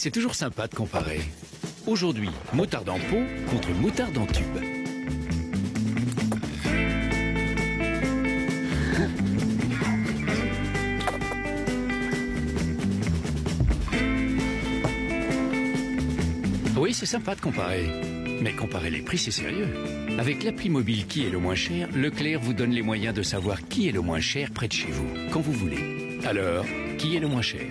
c'est toujours sympa de comparer. Aujourd'hui, moutarde en pot contre moutarde en tube. Oui, c'est sympa de comparer. Mais comparer les prix, c'est sérieux. Avec l'appli mobile Qui est le moins cher, Leclerc vous donne les moyens de savoir qui est le moins cher près de chez vous, quand vous voulez. Alors, qui est le moins cher?